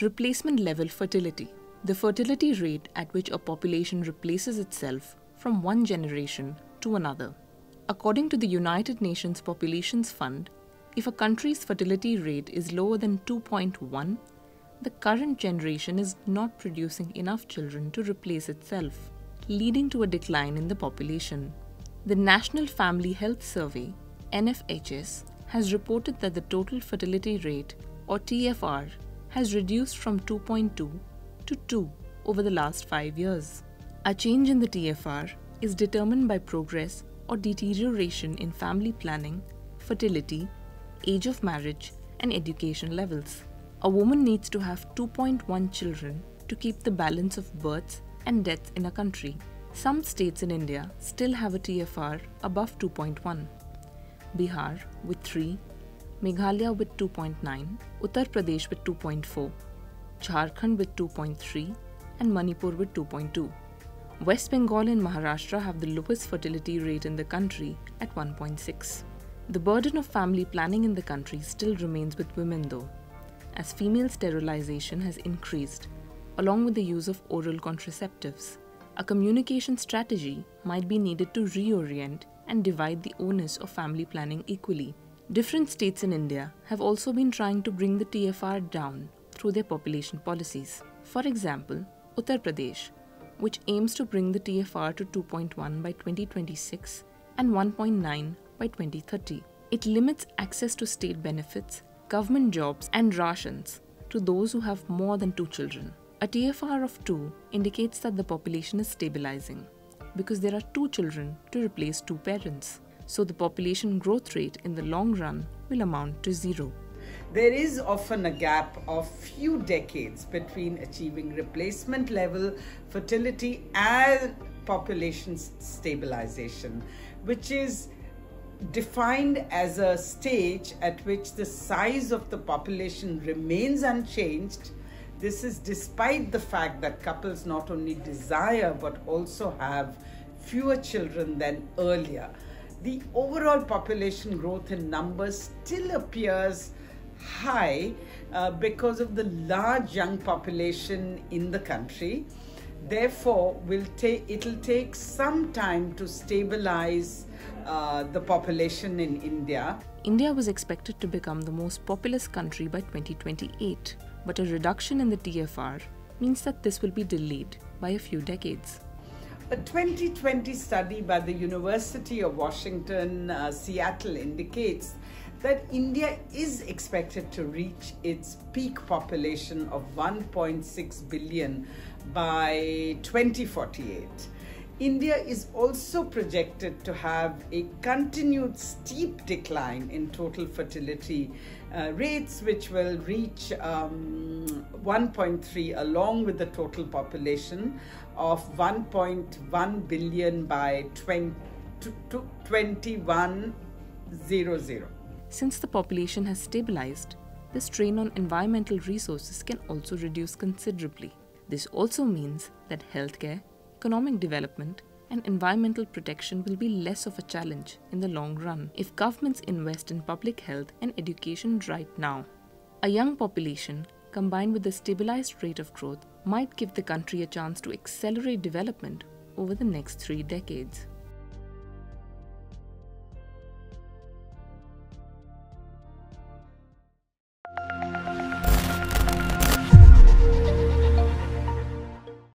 Replacement level fertility. The fertility rate at which a population replaces itself from one generation to another. According to the United Nations Populations Fund, if a country's fertility rate is lower than 2.1, the current generation is not producing enough children to replace itself, leading to a decline in the population. The National Family Health Survey, NFHS, has reported that the total fertility rate, or TFR, has reduced from 2.2 to 2 over the last five years. A change in the TFR is determined by progress or deterioration in family planning, fertility, age of marriage, and education levels. A woman needs to have 2.1 children to keep the balance of births and deaths in a country. Some states in India still have a TFR above 2.1. Bihar with 3, Meghalaya with 2.9, Uttar Pradesh with 2.4, Jharkhand with 2.3, and Manipur with 2.2. West Bengal and Maharashtra have the lowest fertility rate in the country at 1.6. The burden of family planning in the country still remains with women though, as female sterilization has increased, along with the use of oral contraceptives. A communication strategy might be needed to reorient and divide the onus of family planning equally. Different states in India have also been trying to bring the TFR down through their population policies. For example, Uttar Pradesh, which aims to bring the TFR to 2.1 by 2026 and 1.9 by 2030. It limits access to state benefits, government jobs, and rations to those who have more than two children. A TFR of 2 indicates that the population is stabilizing because there are two children to replace two parents. So the population growth rate in the long run will amount to zero. There is often a gap of few decades between achieving replacement level fertility and population stabilization, which is defined as a stage at which the size of the population remains unchanged. This is despite the fact that couples not only desire but also have fewer children than earlier. The overall population growth in numbers still appears high uh, because of the large young population in the country. Therefore, will take it'll take some time to stabilize uh, the population in India. India was expected to become the most populous country by 2028, but a reduction in the TFR means that this will be delayed by a few decades. A 2020 study by the University of Washington, uh, Seattle indicates that India is expected to reach its peak population of 1.6 billion by 2048. India is also projected to have a continued steep decline in total fertility uh, rates, which will reach um, 1.3 along with the total population of 1.1 billion by 20, 2100. Since the population has stabilized, the strain on environmental resources can also reduce considerably. This also means that healthcare economic development and environmental protection will be less of a challenge in the long run if governments invest in public health and education right now. A young population combined with a stabilized rate of growth might give the country a chance to accelerate development over the next three decades.